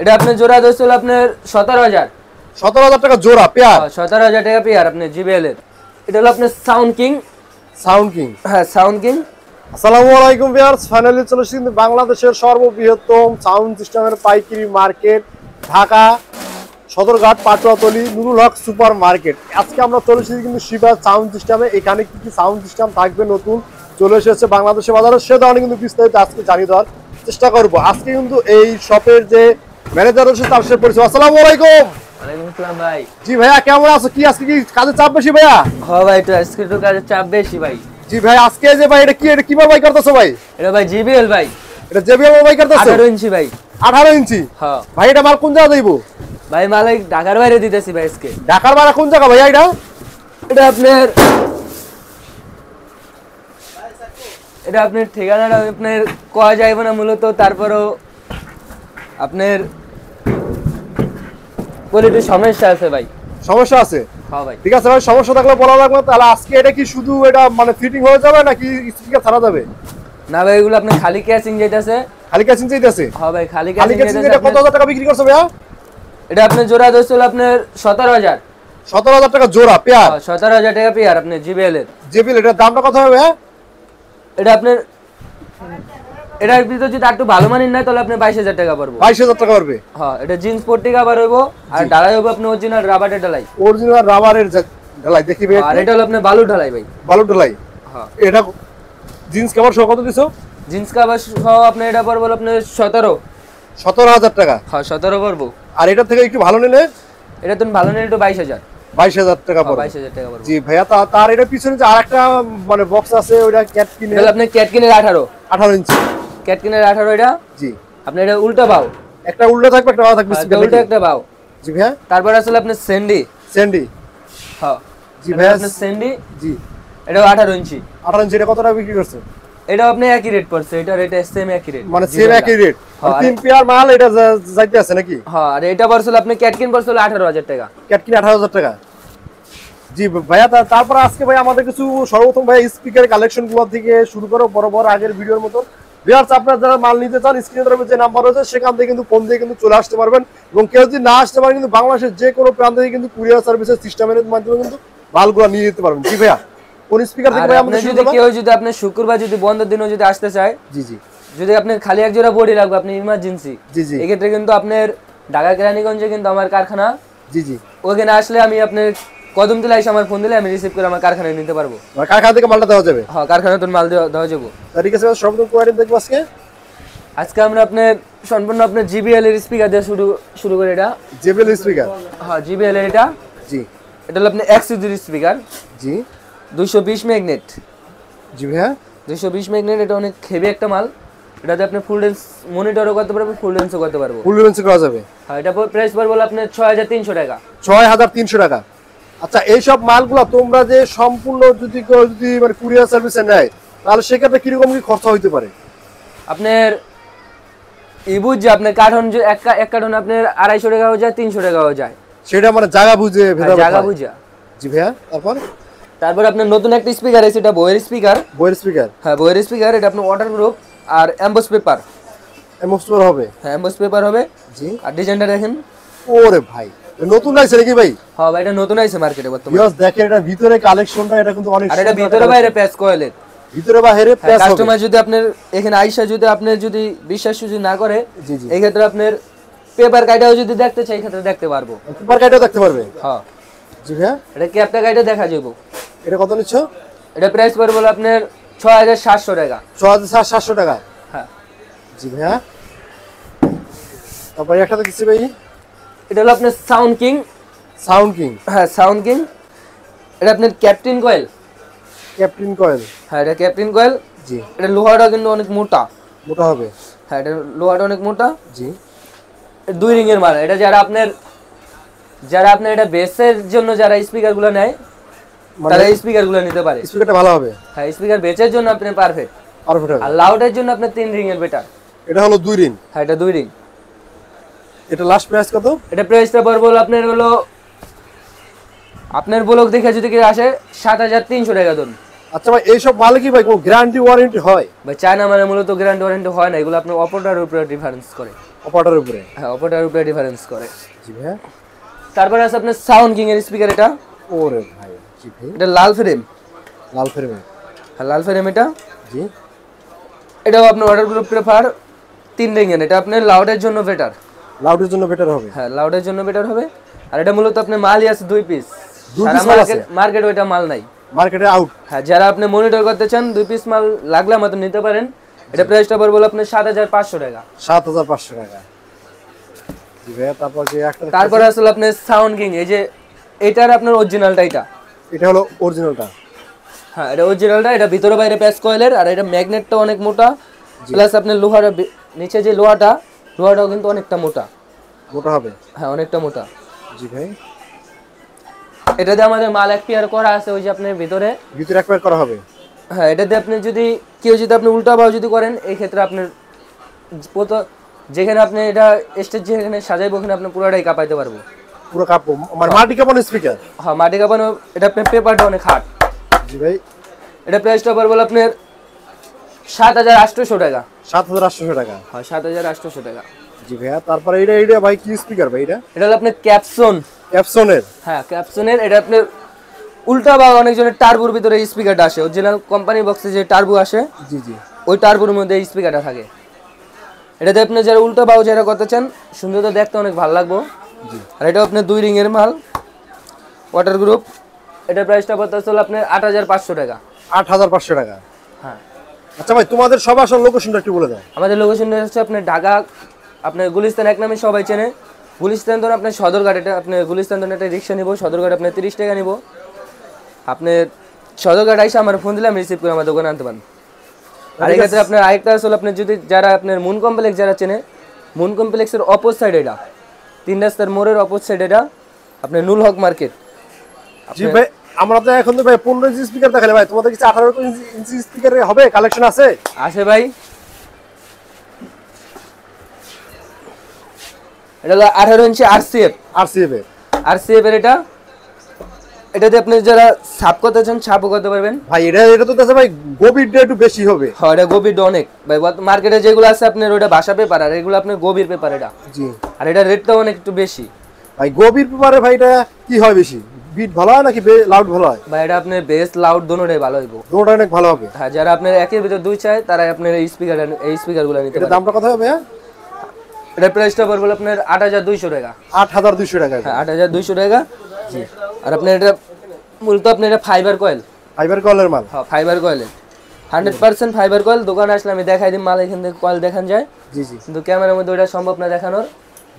এটা আপনার জোড়া দোষ হলো আপনার সতেরো হাজার। সতেরো হাজার টাকা জোড়া পেয়ার? সতেরো হাজার টাকা পেয়ার আপনার জিবিএল এর। এটা হলো আপনার সাউন্ড কিং সাউন্ড কিং হ্যাঁ সাউন্ড কিং আসসালামু আলাইকুম ভিউয়ার্স ফাইনালি চলে কিন্তু বাংলাদেশের সর্ববৃহত্তম সাউন্ড সিস্টেমের পাইকারি market Dhaka Sadarghat Patuatuli Nurul Haq super market. আজকে আমরা চলে এসেছি কিন্তু শিবা সাউন্ড সিস্টেমে এখানে কি কি সাউন্ড সিস্টেম থাকবে নতুন চলে এসেছে বাংলাদেশের বাজারে সে ধরনের কিন্তু বিস্তারিত আজকে জানিয়ে দেওয়ার চেষ্টা করব। আজকে কিন্তু এই শপের যে ম্যানেজার রয়েছে তার সাথে পরিচয়। আসসালামু আলাইকুম। ভাই। জি ভাইয়া কেমন আছো? কি আজকে কি কাজে চাপ বেশি ভাইয়া? হ ভাই তো আজকে তো কাজের চাপ বেশি ভাই। জি ভাই আজকে যে ভাই এটা কি এটা কীভাবে ভাই করতেছো ভাই? এটা ভাই জিবিএল ভাই। এটা জেবিএল ভাই করতেছো? আঠারো ইঞ্চি ভাই। আঠারো ইঞ্চি? হ্যাঁ ভাই এটা মাল কোন জায়গা দেবো? ভাই মালিক ঢাকার বাইরে দিতেছি ভাই আজকে। ঢাকার ভাড়া কোন জায়গা ভাইয়া এটা? এটা আপনার এটা আপনার ঠিকানাটা আপনার কোয়া যাইব না মূলত তারপরও আপনার কোয়ালিটির সমস্যা আছে ভাই। সমস্যা আছে? হ্যাঁ ঠিক আছে ভাই সমস্যা থাকলে বলা লাগবে তাহলে আজকে এটা কি শুধু এটা মানে ফিটিং হয়ে যাবে নাকি স্পিকার ছাড়া যাবে? না ভাই এগুলো আপনার খালি ক্যাচিং যেতেছে খালি ক্যাচিং চাইতেছে হ্যাঁ ভাই খালি ক্যাচিং এটা কত হাজার টাকা বিক্রি করছে ভাইয়া? এটা আপনার জোড়া দোষ হলো আপনার সতেরো হাজার। সতেরো হাজার টাকা জোড়া পেয়ার? সতেরো হাজার টাকা পেয়ার আপনার জিবিএল এর। জেবিএল এটার দামটা কত হবে এটা আপনার এটার ভিতরে যদি একটু ভালো মানের নাই তাহলে আপনার বাইশ হাজার টাকা পড়ব। বাইশ হাজার টাকা পড়বে? হ্যাঁ এটা জিন্স পট্টি হইব আর ডালাই হইব আপনার অরিজিনাল রাবারের ডালাই অরিজিনাল রাবারের ঢালাই দেখি ভাই আর এটা হলো আপনার বালু ঢালাই ভাই। বালু ঢালাই? হ্যাঁ। এটা জিন্স কাভার সহ কত দিছো? জিন্স কাবার সহ আপনার এটা আপনার সতেরো। সতেরো হাজার টাকা। হ্যাঁ সতেরো পড়ব। আর এটা থেকে একটু ভালো নিলে? এটা তুমি ভালো নিলে একটু বাইশ হাজার। টাকা পড়বে। হাজার টাকা পড়ব। জি ভাইয়া তার এটা পিছনে যে আরেকটা মানে বক্স আছে ওইটা ক্যাট কিনে হলো আপনার ক্যাটকিনের আঠারো। আঠারো ইঞ্চি। ক্যাটকিনের আঠারো এটা? জি। আপনার এটা উল্টা বাও একটা উল্টো থাকবে একটা থাকবে আর উল্টা একটা বাও জি ভাইয়া। তারপর আসলে আপনার সেন্ডি স্যান্ডি হ্যাঁ। জি ভাইয়া। আপনার সেন্ডি জি। এটাও আঠারো ইঞ্চি। আঠারো ইঞ্চি এটা কত টাকা বিক্রি করছে? এটাও আপনি একই রেট পড়ছে এটা রেট সেম একই রেট মানে সেম একই রেট হ্যাঁ, তিন পেয়ার মাল এটা যাইতে আছে নাকি? হ্যাঁ আর এটা পড়ছিল আপনি ক্যাটকিন পড়ছিল আঠারো হাজার টাকা। ক্যাট কিনে আঠারো হাজার টাকা। জি ভাইয়া তারপর আজকে ভাই আমাদের কিছু সর্বপ্রথম ভাই স্পিকার কালেকশনগুলো থেকে শুরু করো বড় বড় আগের ভিডিওর মতো ভিউয়ার্স আপনারা যারা মাল নিতে চান স্ক্রিনে তরফে যে নাম্বার রয়েছে সেখান থেকে কিন্তু ফোন দিয়ে কিন্তু চলে আসতে পারবেন। এবং কেউ যদি না আসতে পারেন কিন্তু বাংলাদেশের যে কোনো প্রান্ত থেকে কিন্তু কুরিয়ার সার্ভিসের সিস্টেমের মাধ্যমে কিন্তু মালগুলো নিয়ে যেতে পারবেন। জি ভাইয়া কোন স্পিকার থেকে ভাই আমাদের যদি কেউ যদি আপনি শুক্রবার যদি বন্ধের দিনও যদি আসতে চায় জি জি। যদি আপনি খালি এক জোড়া বডি লাগবে আপনি ইমার্জেন্সি জি জি। এক্ষেত্রে কিন্তু আপনার ঢাকা কেরানীগঞ্জে কিন্তু আমার কারখানা জি জি। ওখানে আসলে আমি আপনার কদম দিলে এসে আমার ফোন দিলে আমি রিসিভ করে আমার কারখানায় নিতে পারব। কারখানা থেকে মালটা দেওয়া যাবে? হ্যাঁ কারখানা তোর মাল দেওয়া যাব। তা ঠিক আছে ভাই, সর্বপ্রথম কোয়ারিন দেখব আজকে? আজকে আমরা আপনার সম্পূর্ণ আপনার জিবিএল এর স্পিকার দিয়ে শুরু শুরু করে এটা। জেবিএল স্পিকার হ্যাঁ জিবিএল এর এটা। জি। এটা হলো আপনার এক্স ইউজির স্পিকার জি। দুইশো বিশ ম্যাগনেট জি ভাইয়া। দুইশো বিশ ম্যাগনেট এটা অনেক হেভি একটা মাল। এটাতে আপনি ফুল ডেন্স মনিটরও করতে পারব ফুল ডেন্সও করতে পারব। ফুল রিলেন্সি করা যাবে। হ্যাঁ এটা প্রাইস পড়ব আপনার ছয় হাজার তিনশো টাকা। ছয় হাজার তিনশো টাকা। আচ্ছা এইসব মালগুলো তোমরা যে সম্পূর্ণ যদি কেউ যদি মানে কুরিয়ার সার্ভিসে নেয় তাহলে সেক্ষেত্রে কীরকম কি খরচা হইতে পারে? আপনার ইবুজ যে আপনার কার্টন যে এক এক কার্টন আপনার আড়াইশো টাকাও যায় তিনশো টাকাও যায়। সেটা মানে জায়গা বুঝে হ্যাঁ, জায়গা বুঝা। জি ভাইয়া তারপর? তারপর আপনার নতুন একটা স্পিকার আছে এটা বইয়ের স্পিকার বইয়ের স্পিকার হ্যাঁ বইয়ের স্পিকার এটা আপনার ওয়াটার প্রুফ আর অ্যাম্বস পেপার এমোস্টোর হবে? হ্যাঁ অ্যাম্বস পেপার হবে। জি। আর ডিজাইনটা দেখেন। ওরে ভাই। নতুন লাগছে নাকি ভাই? হ্যাঁ ভাই এটা নতুন আছে মার্কেটে বর্তমানে। বিকজ দেখেন এটা ভিতরে কালেকশনটা এটা কিন্তু অনেক আর এটা ভিতরে বাইরে প্যাচ কয়েলের ভিতরে বাইরে প্যাচ কাস্টমার যদি আপনার এখানে আইসা যদি আপনার যদি বিশ্বাস যদি না করে জি জি। এই ক্ষেত্রে আপনার পেপার কাইটাও যদি দেখতে চাই এই ক্ষেত্রে দেখতে পারব। সুপার কাইটও দেখতে পারবে? হ্যাঁ জি ভাইয়া। এটা ক্যাপটা কাইটা দেখা যাব এটা কত নিচ্ছ? এটা প্রাইস পড়বে হলো আপনার ছয় হাজার সাতশো টাকা। ছ হাজার সাতশো টাকা। হ্যাঁ। জি ভাইয়া। তারপরে একটা দেখছি ভাই। এটা হলো আপনার সাউন্ড কিং। Sound king? হ্যাঁ সাউন্ড কিং। এটা আপনার ক্যাপ্টেন কয়েল। Captain coil? হ্যাঁ এটা ক্যাপ্টেন কয়েল। জি। এটা লোহাটা কিন্তু অনেক মোটা। মোটা হবে? হ্যাঁ এটা লোহাটা অনেক মোটা। জি। দুই রিং এর মাল। এটা যারা আপনার যারা আপনার এটা বেসের জন্য যারা স্পিকারগুলো নেয় মানে তারা স্পিকারগুলো নিতে পারে। স্পিকারটা ভালো হবে? হ্যাঁ স্পিকার বেচের জন্য আপনি পারফেক্ট পারফেক্ট আর লাউডের জন্য আপনার তিন রিং এর বেটার এটা হলো দুই রিং? হ্যাঁ এটা দুই রিং। এটা লাস্ট প্রাইস কত? এটা প্রাইসটা পড়বে আপনার হলো আপনার ব্লক দেখে যদি কেউ আসে সাত হাজার তিনশো টাকা ধরুন। আচ্ছা ভাই এইসব মালে কি ভাই কোনো গ্যারান্টি ওয়ারেন্টি হয়? ভাই চায়না মানে মূলত গ্যারান্টি ওয়ারেন্টি হয় না এগুলো আপনার অপরটার উপরে ডিফারেন্স করে। অপারেটরের উপরে? হ্যাঁ অপরটার উপরে ডিফারেন্স করে। জি ভাই তারপরে আছে আপনার সাউন্ড কিং এর স্পিকার এটা। ওরে ভাই জি ভাই এটা লাল ফ্রেম লাল ফ্রেম হ্যাঁ লাল ফ্রেম এটা। জি। এটাও আপনার অর্ডার গ্রুপ প্রেফার তিন রিংয়ের এটা আপনার লাউডের জন্য বেটার লাউডের জন্য বেটার হবে। হ্যাঁ লাউডের জন্য বেটার হবে। আর এটা মূলত আপনার মালই আছে দুই পিস দুই সারা মাল মার্কেট মার্কেট ওইটা মাল নাই। মার্কেটে আউট হ্যাঁ যারা আপনি মনিটর করতে চান দুই পিস মাল লাগলে আমাদের নিতে পারেন। এটা প্রাইসটা পড়বে হলো আপনার সাত হাজার পাঁচশো টাকা। সাত হাজার পাঁচশো টাকা। তারপর আসলে আপনার সাউন্ড কিং এই যে এটার আপনার অরিজিনালটা এটা। এটা হলো অরিজিনালটা হ্যাঁ এটা অরিজিনালটা এটা ভিতরে বাইরে প্যাচ কয়েলের আর এটা ম্যাগনেটটা অনেক মোটা। প্লাস আপনার লোহার নিচে যে লোহাটা লোহাটাও কিন্তু অনেকটা মোটা। মোটা হবে? হ্যাঁ অনেকটা মোটা। জি ভাই। এটাতে আমাদের মাল এক পেয়ার করা আছে ওই যে আপনার ভিতরে। ভিতরে এক প্যাক করা হবে? হ্যাঁ এটাতে আপনি যদি কেউ যদি আপনি উল্টা বাউ যদি করেন এই ক্ষেত্রে আপনার যেখানে আপনি এটা স্টেজ যেখানে সাজাইবো ওখানে আপনি পুরোটাই কাঁপাইতে পারব। পুরো কাপড় মানে মাটি কাপড় স্পিকার হ্যাঁ মাটি কাঁপানো এটা আপনার পেপারটা অনেক হার্ড জি ভাই। এটা প্রাইসটা হলো আপনার সাত হাজার আটশোশো টাকা। সাত হাজার আটশোশো টাকা। হ্যাঁ সাত হাজার আটশোশো টাকা। জি ভাইয়া তারপরে এটা এটা ভাই কি স্পিকার ভাই এটা? এটা হলো আপনার ক্যাপসন। অ্যাপসনের হ্যাঁ ক্যাপসনের। এটা আপনার উল্টা বা অনেকজনের টার্বোর ভিতরে স্পিকারটা আসে। অরিজিনাল কোম্পানি বক্সে যে টার্বো আসে জি জি। ওই টার্বোর মধ্যে স্পিকারটা থাকে। এটাতে আপনি যারা উল্টো বাউ যারা করতে চান সুন্দর তো দেখতে অনেক ভালো লাগবো। জি। আর এটা আপনার দুই রিংয়ের মাল ওয়াটার গ্রুপ এটার প্রাইসটা পড়তে হলো আপনার আট হাজার পাঁচশো টাকা। আট হাজার পাঁচশো টাকা। আচ্ছা ভাই তোমাদের সব আসল লোকেশনটা একটু বলে দাও। আমাদের লোকেশনটা হচ্ছে আপনার ঢাকা আপনার গুলিস্তান এক নামে সবাই চেনে। গুলিস্তান ধরুন আপনার সদরঘাট এটা আপনি গুলিস্তান ধরুন একটা রিক্সা নিব সদরঘাট আপনার তিরিশ টাকা নিব। আপনি সদরঘাট আইসা আমার ফোন দিলে আমি রিসিভ করে আমার দোকানে আনতে পারেন আর এই ক্ষেত্রে আপনার আরেকটা আসলে আপনার যদি যারা আপনার মুন কমপ্লেক্স যারা চেনে মুন কমপ্লেক্সের অপোজ সাইড এটা। তিন রাস্তার মোড়ের অপোজ সাইড এটা আপনার নুল হক মার্কেট ভাই আমরা তো এখন তো ভাই পনেরো ইঞ্চি স্পিকার দেখালে ভাই তোমাদের কাছে আঠারো ইঞ্চি স্পিকার হবে কালেকশন আছে? আছে ভাই। এটা হলো আঠারো inch RCF R C F RCF এর। এটা। এটাতে আপনি যারা ছাপ করতে চান ছাপও করতে পারবেন। ভাই এটা এটা তো দেখে ভাই গভীরটা একটু বেশি হবে। হয় এটা গভীর অনেক। ভাই মার্কেটে যেগুলো আছে আপনার ওটা বাসা পেপার আর এগুলো আপনার গভীর পেপার এটা। জি। আর এটা রেটটাও অনেক একটু বেশি। ভাই গভীর পেপারে ভাই এটা কি হয় বেশি? বিট ভালো হয় নাকি লাউড ভালো হয়? বা এটা আপনার বেস লাউড দোনোটাই ভালো হইব। দুটোটা অনেক ভালো হবে। হ্যাঁ যারা আপনার একের ভিতর দুই চায় তারা আপনার এই স্পিকার এই স্পিকারগুলো নিতে দামটা কত হবে এটা প্রাইসটা পড়বে আপনার আট হাজার দুইশো টাকা। আট হাজার দুইশো টাকা হ্যাঁ আট হাজার দুইশো টাকা। জি। আর আপনার এটা মূলত আপনার এটা ফাইবার কয়েল ফাইবার কলের মাল। হ্যাঁ ফাইবার কয়েলের হান্ড্রেড পার্সেন্ট ফাইবার কয়েল দোকানে আসলে আমি দেখাই দিই মাল এখান থেকে কয়েল দেখান যায়। জি জি। কিন্তু ক্যামেরার মধ্যে ওটা সম্ভব না দেখানোর।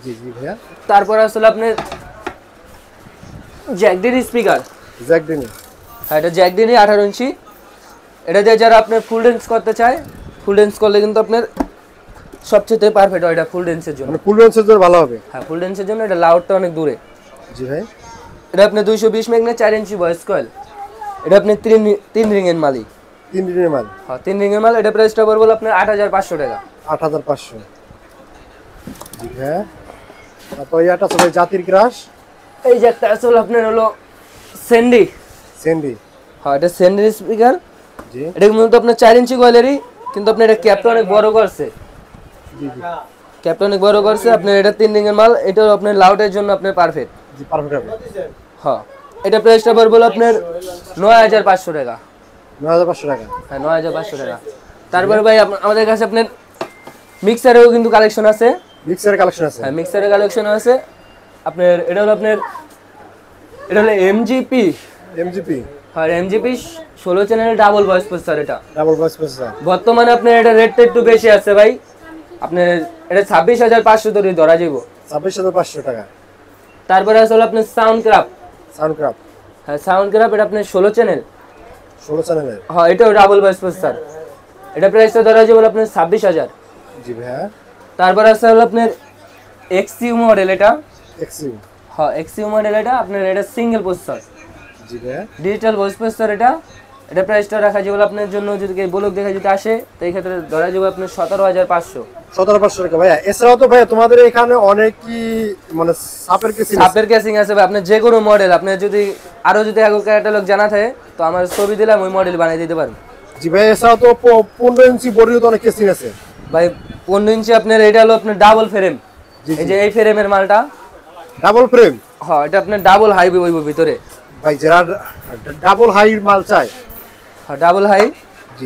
জি জি ভাইয়া। তারপর আসলে আপনার জ্যাকডির স্পিকার জ্যাক ডিনি হ্যাঁ এটা জ্যাকডিরই আঠারো ইঞ্চি। এটা দিয়ে যারা আপনার ফুল ডেন্স করতে চায় ফুল ডেন্স করলে কিন্তু আপনার সবচেয়ে পারফেক্ট হয় এটা ফুল ডেন্সের জন্য। মানে ফুল রেঞ্জের জন্য ভালো হবে? হ্যাঁ ফুল ডেন্সের জন্য এটা লাউডটা অনেক দূরে। জি ভাই। এটা আপনি দুইশো বিশ মেগনে চার ইঞ্চি ভয়েস কয়েল এটা আপনি তিন তিন রিংয়ের মালই তিন দিনের মাল হ্যাঁ তিন রিংয়ের মাল এটা প্রাইসটা পড়বে আপনার আট হাজার পাঁচশো টাকা। আট হাজার পাঁচশো। জি হ্যাঁ তারপর আছে জাতির ক্রাশ এই যে একটা আসল আপনার হলো সেন্ডি সেন্ডি হ্যাঁ এটা সেন্ডির স্পিকার জি। এটা মূলত আপনার চার ইঞ্চি কয়েলেরই কিন্তু আপনার এটা ক্যাপটা অনেক বড় করছে। জি জি। ক্যাপটা অনেক বড় করছে আপনার এটা তিন রিংয়ের মাল এটা আপনার লাউডের জন্য আপনার পারফেক্ট জি পারফেক্ট হবে। হ্যাঁ। এটা প্রাইসটা পড়বে হলো আপনার নয় হাজার পাঁচশো টাকা। নয় হাজার পাঁচশো টাকা। হ্যাঁ নয় হাজার পাঁচশো টাকা। তারপরে ভাই আমাদের কাছে আপনার মিক্সারেও কিন্তু কালেকশন আছে। মিক্সারের কালেকশন আছে। হ্যাঁ মিক্সারের কালেকশন আছে। আপনার এটা হলো আপনার এটা হলো এমজিপি এমজিপি আর এমজিপি ষোলো চ্যানেল ডাবল ভয়েস প্রসেসর এটা। ডাবল ভয়েস প্রসেসর বর্তমানে আপনার এটা রেটটা একটু বেশি আছে ভাই। আপনার এটা ছাব্বিশ হাজার পাঁচশো ধরে ধরা যাব ছাব্বিশ হাজার পাঁচশো টাকা। তারপরে আসলে আপনার সাউন্ড ক্রাফট সাউন্ড ক্রাফট হ্যাঁ সাউন্ড ক্রাফট এটা আপনার ষোলো চ্যানেল ষোলো চ্যানেলের হ্যাঁ এটাও ডাবল ভয়েস প্রসেসর এটা প্রাইসটা ধরা যাবে আপনার ছাব্বিশ হাজার। জি ভাইয়া। তারপর আছে হলো আপনার এক্সইউ মডেল এটা। এক্সিউ হ্যাঁ এক্সইউ মডেল এটা আপনার এটা সিঙ্গেল প্রসেসর জি ভাইয়া। ডিজিটাল ভয়েস প্রসেসর এটা। এটা প্রাইসটা রাখা যেগুলো আপনার জন্য যদি বলক দেখে যদি আসে তো এই ক্ষেত্রে ধরা যাবে আপনার সতেরো হাজার পাঁচশো। সতেরো পাঁচশো টাকা। ভাইয়া এছাড়াও তো ভাইয়া তোমাদের এখানে অনেকই মানে সাপের কেসি সাপের ক্যাসিং আছে বা আপনার যে কোনো মডেল আপনার যদি আরও যদি আগে ক্যাটালগ জানা থাকে তো আমার ছবি দিলাম ওই মডেল বানিয়ে দিতে পারেন জি ভাই এছাড়াও তো পনেরো ইঞ্চি বডিও তো অনেক কেসিং আছে। ভাই পনেরো ইঞ্চি আপনার এটা হলো আপনার ডাবল ফ্রেম এই যে এই ফ্রেমের মালটা ডাবল ফ্রেম হ্যাঁ এটা আপনার ডাবল হাই বইব ভিতরে। ভাই যারা ডাবল হাই মাল চায়। হ্যাঁ ডাবল হাই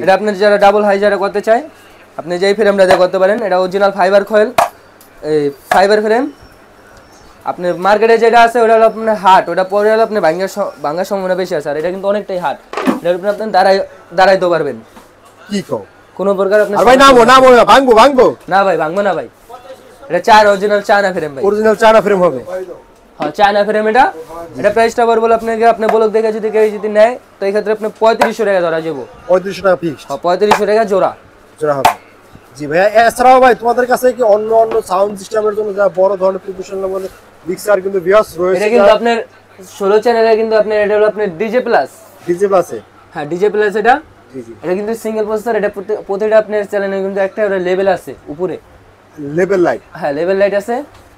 এটা আপনার যারা ডাবল হাই যারা করতে চায় আপনি যেই ফ্রেমটা দিয়ে করতে পারেন এটা অরিজিনাল ফাইবার কয়েল এই ফাইবার ফ্রেম আপনি মার্কেটে যেটা আছে ওটা হলো আপনার হাট ওটা পরে হলো আপনি ভাঙ্গার ভাঙ্গার সম্ভাবনা বেশি আছে আর এটা কিন্তু অনেকটাই হাট। এটার উপরে আপনি দাঁড়াই দাঁড়াইতে পারবেন। কি কও? কোনো প্রকার আপনি ভাই নামো নামো ভাঙবো ভাঙবো না ভাই ভাঙবো না ভাই। এটা চায়না অরিজিনাল চায়না ফ্রেম ভাই। অরিজিনাল চায়না ফ্রেম হবে। হ্যাঁ চায়না ফ্রেম এটা। এটা প্রাইসটা আপনাকে আপনি বলক দেখে যদি কেউ যদি নেয় তো এই ক্ষেত্রে আপনি পঁয়ত্রিশশো টাকা ধরা যাব। পঁয়ত্রিশশো টাকা ফিক্স হ্যাঁ পঁয়ত্রিশশো টাকা জোড়া। যেটা হবে। জি ভাইয়া এছাড়াও ভাই তোমাদের কাছে কি অন্য অন্য সাউন্ড সিস্টেমের জন্য যা বড় ধরনের প্রদূষণ বলে মিক্সার কিন্তু বিয়াস এটা কিন্তু আপনার ষোলো চ্যানেলে কিন্তু আপনার এটা হলো আপনার ডিজে প্লাস ডিজে আছে হ্যাঁ ডিজে প্লাস এটা। জি জি। এটা কিন্তু সিঙ্গেল প্রসেসর এটা প্রতিটা আপনার চ্যানেলে কিন্তু একটা লেভেল আছে উপরে। লেভেল লাইট হ্যাঁ লেভেল লাইট আছে।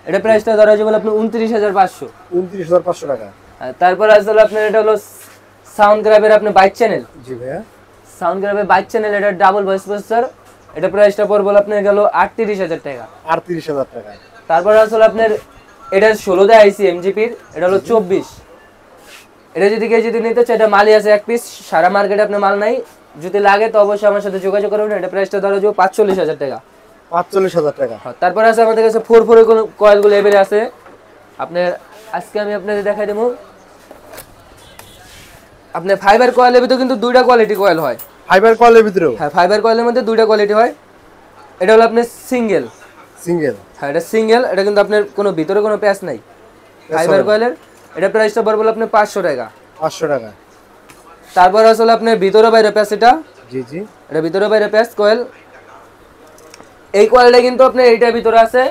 এটা প্রাইসটা ধরা যাবে আপনার উনত্রিশ হাজার পাঁচশো। উনত্রিশ হাজার পাঁচশো টাকা। তারপর আসলে আপনার এটা হলো সাউন্ড গ্রাবের আপনার বাইক চ্যানেল জি ভাইয়া। সাউন্ড গ্রাবের বাইক চ্যানেল এটা ডাবল ভয়েস প্রসেসর এটা প্রাইসটা পড়ব আপনার গেল আটত্রিশ হাজার টাকা। আটত্রিশ হাজার টাকা। তারপর আসলে আপনার এটা ষোলো দেয় আইসি এমজিপির এটা হলো চব্বিশ। এটা যদি কেউ যদি নিতে চায় এটা মালই আছে এক পিস সারা মার্কেটে আপনার মাল নাই। যদি লাগে তো অবশ্যই আমার সাথে যোগাযোগ করবেন এটা প্রাইসটা ধরো যে পাঁচচল্লিশ হাজার টাকা। পাঁচচল্লিশ হাজার টাকা। হ্যাঁ, তারপর আছে আমাদের কাছে ফোর কোনো কয়েলগুলো এবারে আছে। আপনার আজকে আমি আপনাদের দেখাই দেবো। আপনার ফাইবার কয়েলের ভিতরে কিন্তু দুইটা কোয়ালিটি কয়েল হয়। ফাইবার কলের ভিতরেও? হ্যাঁ ফাইবার কয়েলের মধ্যে দুইটা কোয়ালিটি হয়। এটা হলো আপনার সিঙ্গেল সিঙ্গেল হ্যাঁ এটা সিঙ্গেল এটা কিন্তু আপনার কোনো ভিতরে কোনো প্যাচ নাই। ফাইবার কয়েলের এটা প্রাইসটা পড়বে আপনার পাঁচশো টাকা। পাঁচশো টাকা। তারপর আসলে আপনার ভিতরে বাইরে প্যাচ এটা। জি জি। এটা ভিতরে বাইরে প্যাচ কয়েল এই কোয়ালিটি কিন্তু আপনার এইটার ভিতরে আছে।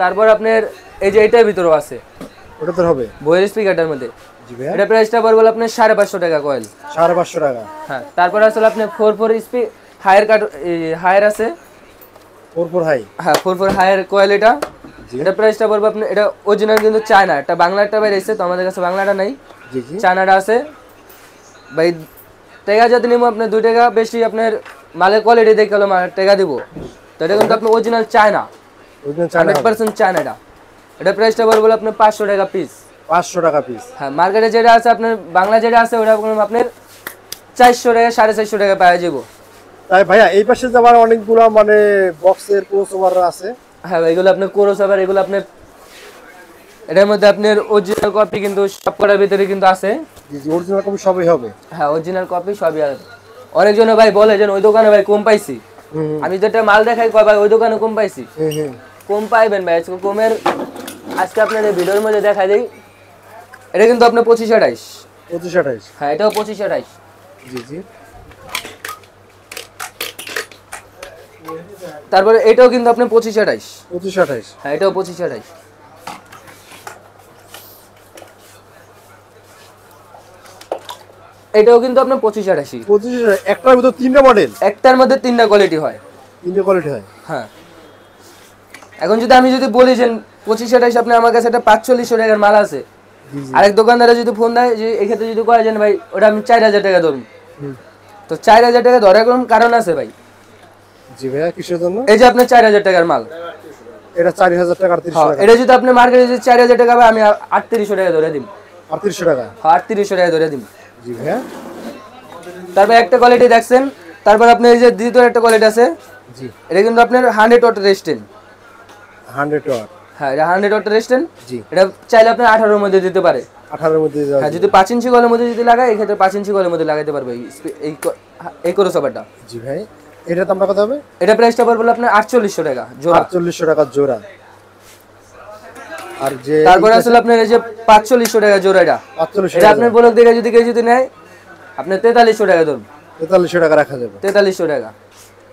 তারপর আপনার এই যে এইটার ভিতরেও আছে। ওটা তো হবে? বইয়ের স্পিকারটার মধ্যে। এটা প্রাইসটা পড়বে আপনার সাড়ে পাঁচশো টাকা কয়েল সাড়ে পাঁচশো টাকা। হ্যাঁ তারপর আসলে আপনার ফোর ফোর স্পি হায়ার কাট হায়ার আছে। ফোর ফোর হাই হ্যাঁ ফোর ফোর হায়ার কয়েল এটা এটা প্রাইসটা পড়বে আপনার এটা অরিজিনাল কিন্তু চায়না এটা বাংলাটা বাইরে এসেছে তো আমাদের কাছে বাংলাটা নাই। জি জি। চায়নাটা আছে। ভাই টাকা যদি নিবো আপনার দুই টাকা বেশি আপনার মালের কোয়ালিটি দেখে হলো টাকা দিব। এটা কিন্তু আপনার অরিজিনাল চায়না চায়না চায়না এটা। এটা প্রাইসটা টাকা পিস পাঁচশো টাকা পিস হ্যাঁ মার্কেটে যেটা আছে আপনার বাংলা যেটা আছে ওটা আপনার চারশো টাকা সাড়ে চারশো টাকা পাওয়া যাব তাই ভাইয়া এই পাশে অনেকগুলো মানে বক্সের ক্রোসওভার আছে। হ্যাঁ এগুলো আপনার এগুলো আপনার এটার মধ্যে আপনার অরিজিনাল কপি কিন্তু ভিতরে কিন্তু আছে। জি জি অরিজিনাল কপি সবই হবে। হ্যাঁ অরিজিনাল কপি সবই আছে। অনেকজনে ভাই বলে যে ওই দোকানে ভাই কম পাইছি। আমি যেটা মাল দেখাই কয় ভাই ওই দোকানে কম পাইছি। কম পাইবেন ভাই আজকে কমের আজকে আপনাদের ভিডিওর মধ্যে দেখাই দেই। এটা কিন্তু আপনার পঁচিশ আঠাইশ পঁচিশ আঠাইশ হ্যাঁ এটাও পঁচিশ আঠাইশ জি জি। তারপরে এটাও কিন্তু আপনার পঁচিশ আঠাইশ পঁচিশ আঠাইশ হ্যাঁ এটাও পঁচিশ আঠাইশ এটাও কিন্তু আপনার পঁচিশ আঠাশি পঁচিশ একটার ভিতর তিনটা মডেল একটার মধ্যে তিনটা কোয়ালিটি হয়। তিনটে কোয়ালিটি হয়। হ্যাঁ। এখন যদি আমি যদি বলি যে পঁচিশ আঠাইশ আপনি আমার কাছে একটা পাঁচচল্লিশশো টাকার মাল আছে আরেক দোকানদারে যদি ফোন দেয় যে এক্ষেত্রে যদি কয় যেন ভাই ওটা আমি চার হাজার টাকা ধরুন তো চার হাজার টাকা ধরার কোনো কারণ আছে ভাই? জি ভাইয়া কিসের জন্য? এই যে আপনার চার হাজার টাকার মাল। এটা চারি হাজার টাকা হ্যাঁ টাকা। এটা যদি আপনি মার্কেটে যদি চার হাজার টাকা পায় আমি আটত্রিশশো টাকা ধরে দিন আটত্রিশশো টাকা। হ্যাঁ আটত্রিশশো টাকা ধরে দিন জি ভাইয়া। তারপর একটা কোয়ালিটি দেখছেন তারপর আপনি এই যে দ্বিতীয় একটা কোয়ালিটি আছে জি। এটা কিন্তু আপনার hundred watt resistant hundred watt হ্যাঁ এটা হান্ড্রেড ওয়াট রেস্টেন্ট জি। এটা চাইলে আপনার আঠারোর মধ্যে দিতে পারে। আঠারোর মধ্যে হ্যাঁ যদি পাঁচ ইঞ্চি কলের মধ্যে যদি লাগায় এই ক্ষেত্রে পাঁচ ইঞ্চি কলের মধ্যে লাগাতে পারবে এই এই করো সবারটা জি ভাই। এটা দামটা কত হবে? এটা প্রাইসটা পড়বে আপনার আটচল্লিশশো টাকা জোড়া। আটচল্লিশশো টাকা জোড়া। আর যে তারপরে আসলে আপনার এই যে পাঁচচল্লিশশো টাকা জোড়া এটা। আটচল্লিশশো এটা আপনার বলক দেখে যদি কেউ যদি নেয় আপনার তেতাল্লিশশো টাকা ধরুন। তেতাল্লিশশো টাকা রাখা যাবে। তেতাল্লিশশো টাকা।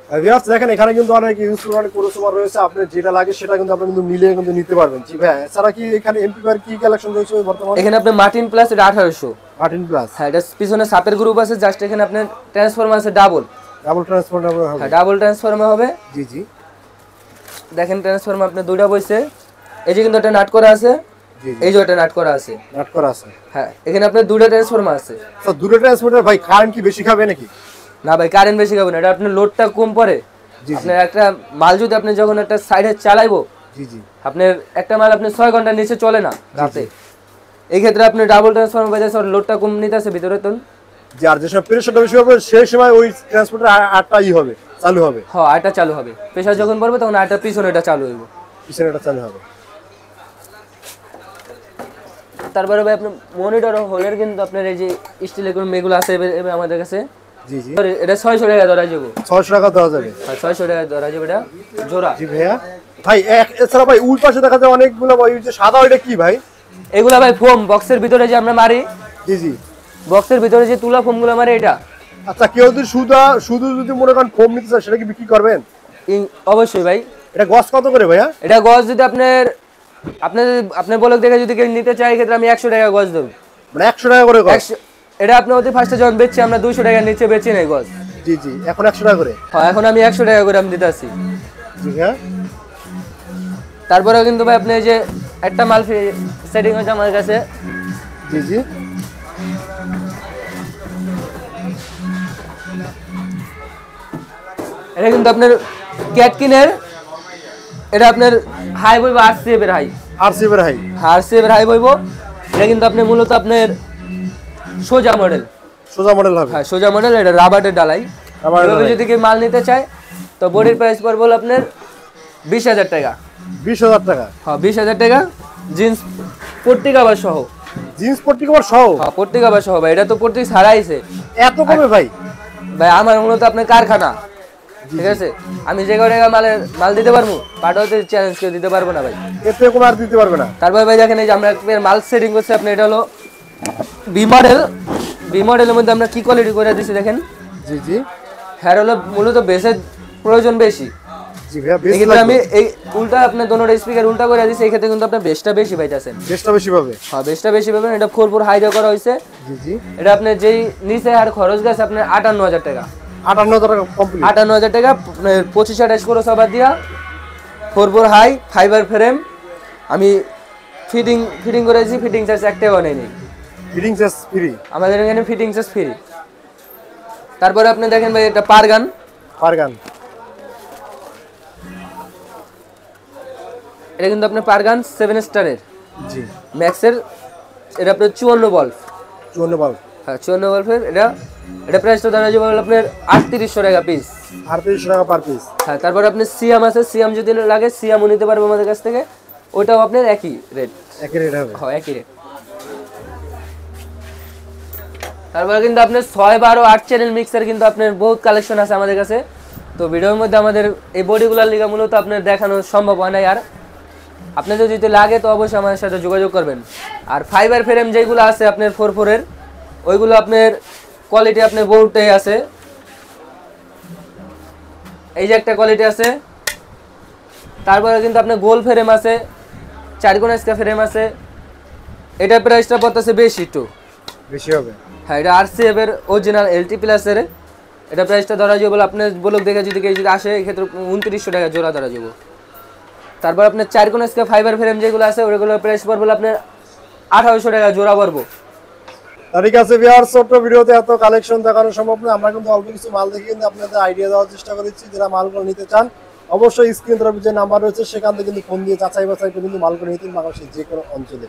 আর ভিউয়ার্স দেখেন এখানে কিন্তু অনেক অনেক রয়েছে। আপনার যেটা লাগে সেটা কিন্তু আপনি কিন্তু মিলিয়ে কিন্তু নিতে পারবেন। জি ভাই এছাড়া কি এখানে এমপি কি কালেকশন রয়েছে বর্তমানে? এখানে আপনার মার্টিন প্লাস এটা আঠারোশো। থার্টিন প্লাস হ্যাঁ এটা পিছনে সাপের গ্রুপ আছে জাস্ট এখানে আপনার ট্রান্সফরমার আছে ডাবল ডাবল ট্রান্সপোর্টার হবে। হ্যাঁ ডাবল ট্রান্সফরমার হবে। জি জি। দেখেন ট্রান্সফরমার আপনার দুইটা বইছে। এই যে কিন্তু একটা নাট করা আছে এই যে একটা নাট করা আছে। নাট করা আছে। হ্যাঁ এখানে আপনার দুটো ট্রান্সফরমার আছে। তো দুটো ট্রান্সপোর্টার ভাই কারেন্ট কি বেশি খাবে নাকি? না ভাই কারেন্ট বেশি খাবে না এটা আপনার লোডটা কম পড়ে। আপনার একটা মাল যদি আপনি যখন একটা সাইডে চালাইবো জি জি। আপনার একটা মাল আপনি ছয় ঘণ্টার নিচে চলে না রাতে। এই ক্ষেত্রে আপনি ডাবল ট্রান্সফরমার বাজার লোডটা কম নিতে আছে ভিতরে তো। যে আর যে সময় প্রেশারটা বেশি হবে সেই সময় ওই ট্রান্সপোর্টার আটটা ই হবে চালু হবে। হ্যাঁ আটটা চালু হবে। প্রেশার যখন পড়বে তখন আটটা পিছনে এটা চালু হইব। পিছনে এটা চালু হবে। তারপরে ভাই আপনার মনিটর হোলের কিন্তু আপনার এই যে স্টিলের কোনো মেগুলো আছে এবার- আমাদের কাছে। জি জি। এটা ছয়শো টাকা ধরা যাব। ছয়শো টাকা দেওয়া যাবে। হ্যাঁ ছয়শো টাকা ধরা যাবে এটা। জোড়া। জি ভাইয়া। ভাই এক- এছাড়া ভাই উল পাশে দেখা যায় অনেকগুলো ভাই যে সাদা ওইটা কি ভাই? এগুলা ভাই ফোম বক্সের ভিতরে যে আমরা মারি। জি জি। বক্সের ভিতরে যে তুলা ফোমগুলো মারি এটা। আচ্ছা কেউ যদি শুধু শুধু যদি মনে করেন ফোম নিতে চায় সেটা কি বিক্রি করবেন? অবশ্যই ভাই। এটা গছ কত করে ভাইয়া? এটা গজ যদি আপনার আপনার আপনার বলক দেখে যদি কেউ নিতে চায় ক্ষেত্রে আমি একশো টাকা গজ দেবো মানে একশো টাকা করে একশো এটা আপনি অতি ফার্স্টে যখন বেচছি আমরা দুইশো টাকার নিচে বেচি নাই গজ। জি জি এখন একশো টাকা করে? হ্যাঁ এখন আমি একশো টাকা করে আমি দিতে আসি জি হ্যাঁ। তারপরেও কিন্তু ভাই আপনি এই যে একটা মাল সেটিং হয়েছে আমার কাছে। জি জি। এটা কিন্তু আপনার ক্যাটকিনের এটা আপনার হাই। বইব আর সি এর হাই। আর সি ভাই আর সি এর হাই বইব। এটা কিন্তু আপনি মূলত আপনার সোজা মডেল সোজা মডেল হবে। হ্যাঁ সোজা মডেল এটা রাবারের ডালাই। এভাবে যদি কেউ মাল নিতে চায় তো বডির প্রাইস পড়বে হলো আপনার বিশ হাজার টাকা। বিশ হাজার টাকা। হ্যাঁ বিশ হাজার টাকা। জিন্স পট্টি কাবার সহ। জিন্স পট্টি কভার সহ? হ্যাঁ পট্টি কাবার সহ ভাই এটা তো পট্টি ছাড়াইছে। এত কমে ভাই? ভাই আমার মূলত আপনার কারখানা। ঠিক আছে? আমি যে করে মালের মাল দিতে পারব পাঠাতে চ্যালেঞ্জ করে দিতে পারব না ভাই। এর থেকে কমে আর দিতে পারবে না। তারপর ভাই দেখেন এই যে আমরা মাল সেটিং করছি আপনি এটা হলো বি মডেল বি মডেলের মধ্যে আমরা কি কোয়ালিটি করে দিচ্ছি দেখেন? জি জি। হ্যাঁ হলো মূলত বেসের প্রয়োজন বেশি। আমি এই উল্টা আপনার স্পিকার উল্টা করে এই ক্ষেত্রে কিন্তু আপনার বেসটা বেশি পাইতেছেন। বেশি পাবে। হ্যাঁ বেসটা বেশি পাবেন এটা ফোর ফোর হাইডা করা হয়েছে জি জি। এটা আপনার যেই নিচে আর খরচ গেছে আপনার আটান্ন হাজার টাকা। আটান্ন হাজার টাকা কমপ্লিট আটান্ন হাজার টাকা আপনার পঁচিশ আঠাশ করে সবার দিয়া। Four four high fibre frame আমি ফিটিং ফিটিং করেছি ফিটিং চার্জ এক টাকাও নেই ফিটিং চার্জ ফ্রি আমাদের এখানে ফিটিং চার্জ ফ্রি তারপরে আপনি দেখেন ভাই এটা পার গান পার গান এটা কিন্তু আপনার পার গান সেভেন স্টারের জি। ম্যাক্সের এটা আপনার চুয়ান্ন বল্ব চুয়ান্ন বাল্ব হ্যাঁ চুয়ান্ন বল্বের এটা এটা প্রাইসটা দাঁড়া যাবে হলো আপনার আটত্রিশশো টাকা পিস আটত্রিশশো টাকা পার পিস হ্যাঁ তারপর আপনি সিয়াম আছে সিয়াম যদি লাগে সিয়ামও নিতে পারব আমাদের কাছ থেকে। ওটাও আপনার একই রেট একই রেট হবে। হয় একই রেট তারপরে কিন্তু আপনার ছয় বারো আট চ্যানেল মিক্সার কিন্তু আপনার বহুত কালেকশন আছে আমাদের কাছে। তো ভিডিওর মধ্যে আমাদের এই বডিগুলার লিগা মূলত আপনার দেখানো সম্ভব হয় না আর আপনাদের যদি লাগে তো অবশ্যই আমাদের সাথে যোগাযোগ করবেন। আর ফাইবার ফ্রেম যেগুলো আছে আপনার ফোর ফোরের ওইগুলো আপনার কোয়ালিটি আপনার বহুটাই আছে। এই যে একটা কোয়ালিটি আছে। তারপরে কিন্তু আপনার গোল ফ্রেম আছে চারকোনা স্কা ফ্রেম আছে। এটা প্রাইসটা পড়তেছে বেশি একটু। বেশি হবে। হ্যাঁ এটা আর সি এর অরিজিনাল এলটি প্লাসের এটা প্রাইসটা ধরা যাবে বলে আপনার বলক দেখে যদি কেউ যদি আসে এক্ষেত্রে উনত্রিশশো টাকা জোড়া ধরা যাব। তারপর আপনার চার কোন স্কে ফাইবার ফ্রেম যেগুলো আছে ওইগুলো প্রাইস পড়বে আপনার আঠারোশো টাকা জোড়া পড়ব। ঠিক আছে বিহার ছোট্ট ভিডিওতে, এত কালেকশন দেখানো সম্ভব না আমরা কিন্তু অল্প কিছু মাল দেখে কিন্তু আপনাদের আইডিয়া দেওয়ার চেষ্টা করেছি, যারা মালগুলো নিতে চান। অবশ্যই স্ক্রিন তরফে যে নাম্বার রয়েছে, সেখান থেকে কিন্তু ফোন দিয়ে যাচাই বাছাই করে কিন্তু মালগুলো নিতে বাংলাদেশের যে কোনো অঞ্চলে।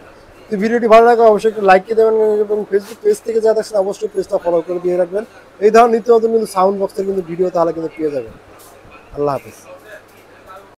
তো ভিডিওটি ভালো লাগে অবশ্যই একটু লাইক দেবেন এবং ফেসবুক পেজ থেকে যা দেখছেন, অবশ্যই পেজটা ফলো করে দিয়ে রাখবেন। এই ধরনের নিত্য নতুন কিন্তু সাউন্ড বক্সের কিন্তু ভিডিও তাহলে কিন্তু পেয়ে যাবেন। আল্লাহ হাফিজ।